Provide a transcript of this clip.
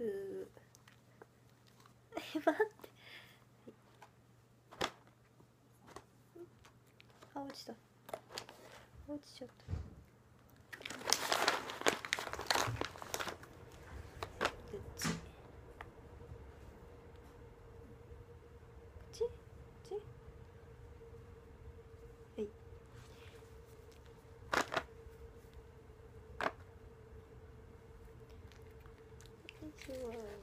うえ待って。あ落ちた。落ちちゃった。sure.